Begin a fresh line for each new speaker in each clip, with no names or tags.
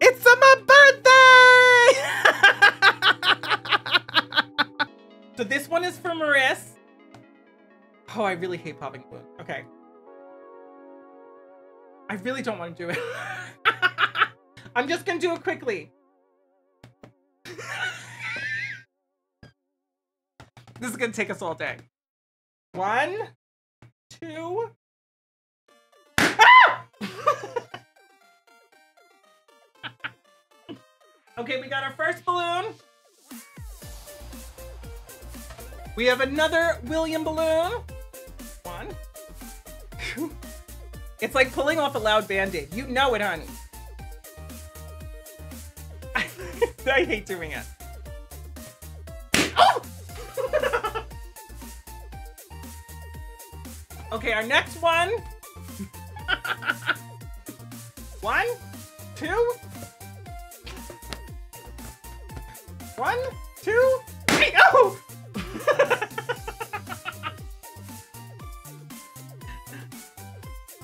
It's my birthday! so this one is for Maris. Oh, I really hate popping balloons. Okay. I really don't want to do it. I'm just gonna do it quickly. this is gonna take us all day. One, two. Okay, we got our first balloon. We have another William balloon. One. It's like pulling off a loud band-aid. You know it, honey. I hate doing it. Oh! okay, our next one. one, two. One, two, three. Oh!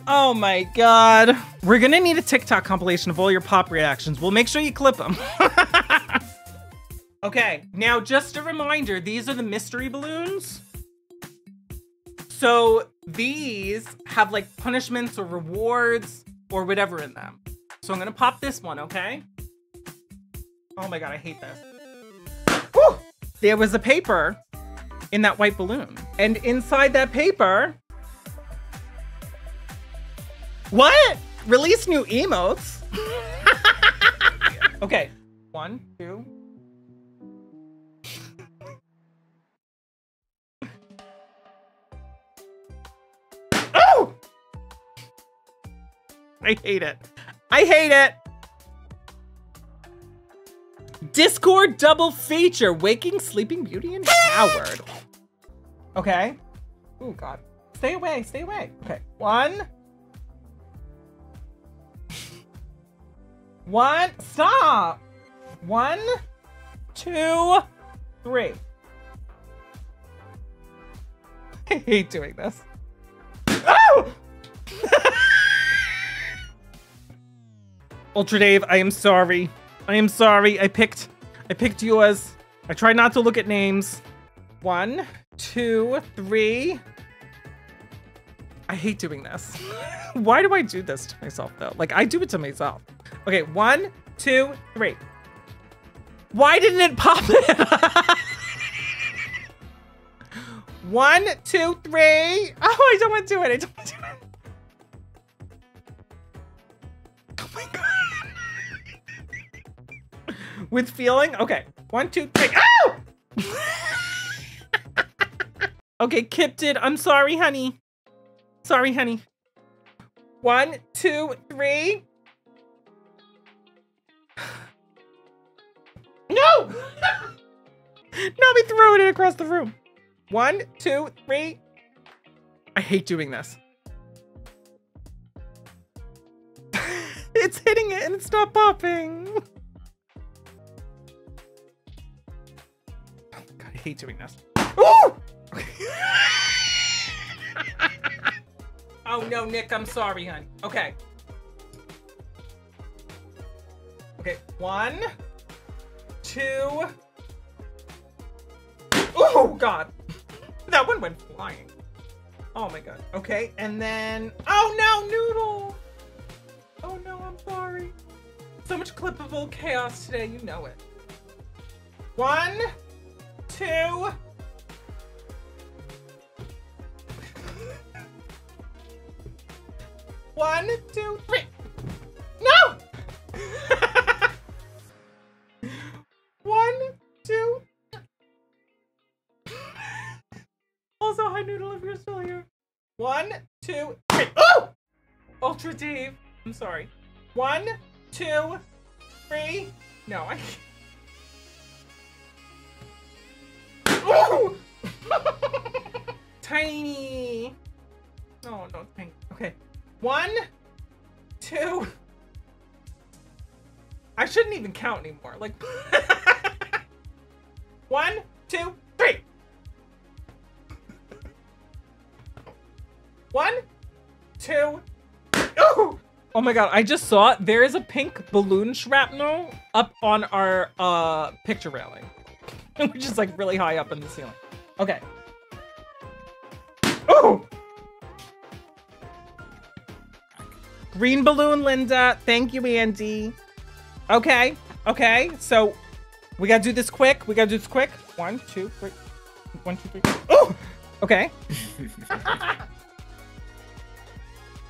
Oh my god. We're gonna need a TikTok compilation of all your pop reactions. We'll make sure you clip them. okay, now just a reminder, these are the mystery balloons. So these have like punishments or rewards or whatever in them. So I'm gonna pop this one, okay? Oh my god, I hate this. Whew! There was a paper in that white balloon. And inside that paper, what? Release new emotes? okay. One, two. oh! I hate it. I hate it. Discord double feature. Waking, Sleeping Beauty, and Howard. Okay. Oh, God. Stay away. Stay away. Okay. One. One, stop. One, two, three. I hate doing this. Oh! Ultra Dave, I am sorry. I am sorry. I picked, I picked yours. I tried not to look at names. One, two, three. I hate doing this. Why do I do this to myself though? Like I do it to myself. Okay, one, two, three. Why didn't it pop it? one, two, three. Oh, I don't want to do it. I don't want to With feeling? Okay. One, two, three. Oh! okay, Kip did. I'm sorry, honey. Sorry, honey. One, two, three. No! now me throwing it across the room. One, two, three. I hate doing this. it's hitting it and it's not popping. Hate doing this. Ooh! oh no, Nick, I'm sorry, hon. Okay. Okay, one two. Oh, God. that one went flying. Oh, my God. Okay, and then... Oh, no, Noodle! Oh, no, I'm sorry. So much clippable chaos today. You know it. One, two... One, two, three. No! One, two. also, hi Noodle if you're still here. One, two, three. Oh! Ultra Dave. I'm sorry. One, two, three. No, I can't. Tiny. No, no, tiny. Okay. One, two. I shouldn't even count anymore. Like. One, two, three. One, two. Oh! Oh my god, I just saw. There is a pink balloon shrapnel up on our uh picture railing. Which is like really high up in the ceiling. Okay. Green balloon, Linda. Thank you, Andy. Okay, okay. So we gotta do this quick. We gotta do this quick. One, two, three. One, two, three. Oh! Okay.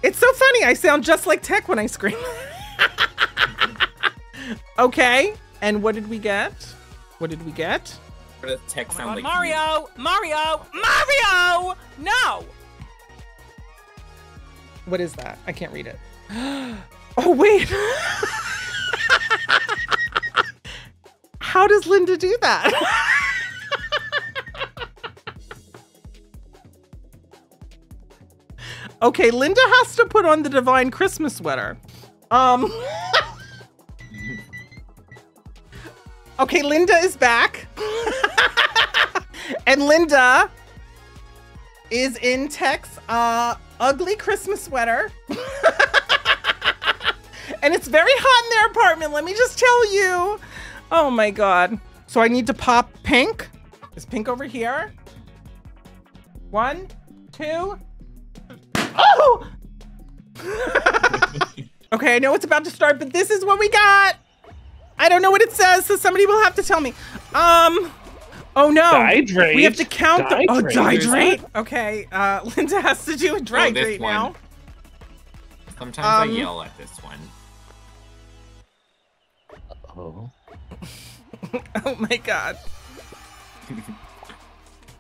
It's so funny. I sound just like Tek when I scream. okay. And what did we get? What did we get?
What does Tek
Oh
sound
God,
like?
Mario! Mario! Mario! No!
What is that? I can't read it. Oh, wait. How does Linda do that? okay, Linda has to put on the divine Christmas sweater. Um Okay, Linda is back. and Linda is in Tek's uh, ugly Christmas sweater. and it's very hot in their apartment, let me just tell you. Oh my god. So I need to pop pink. Is pink over here? One, two. Oh! okay, I know it's about to start, but this is what we got. I don't know what it says, so somebody will have to tell me. Um, oh no.
Dihydrate.
We have to count the oh
Dihydrate.
dihydrate. Okay, uh, Linda has to do a dry
Oh, this
grate
one.
now.
Sometimes
Um,
I yell at this one.
Oh.
Oh my god.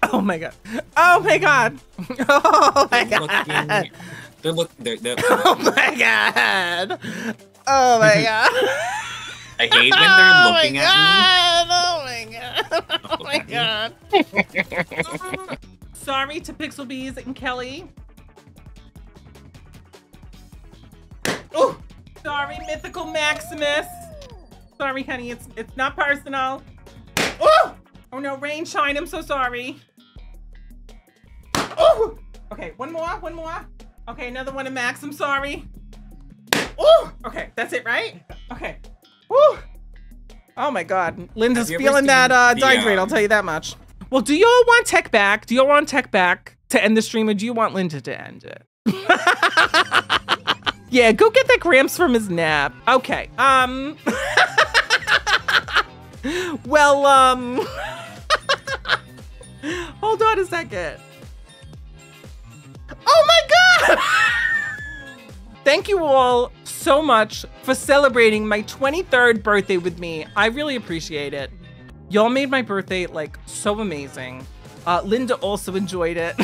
Oh my god. Oh my god. Oh my
They're
god.
looking. They're look. They're, they're,
Oh my god. Oh my god.
I hate when
Oh
they're
my
looking at
god. Oh my god. Oh my god. Sorry to Pixel Bees and Kelly. Oh, sorry, Mythical Maximus. Sorry, honey, it's it's not personal. Oh, oh no, rain shine. I'm so sorry. Oh, okay, one more, one more. Okay, another one of Max. I'm sorry. Oh, okay, that's it, right? Okay. Woo. Oh my God, Linda's
you
feeling that uh,
the,
dihydrate. I'll
um,
tell you that much. Well, do y'all want Tek back? Do y'all want Tek back to end the stream, or do you want Linda to end it? yeah, go get that Gramps from his nap. Okay. Um. well, um. Hold on a second. Oh my god! Thank you all so much for celebrating my 23rd birthday with me. I really appreciate it. Y'all made my birthday like so amazing. Uh, Linda also enjoyed it.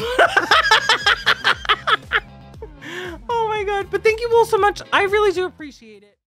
oh my god, but thank you all so much. I really do appreciate it.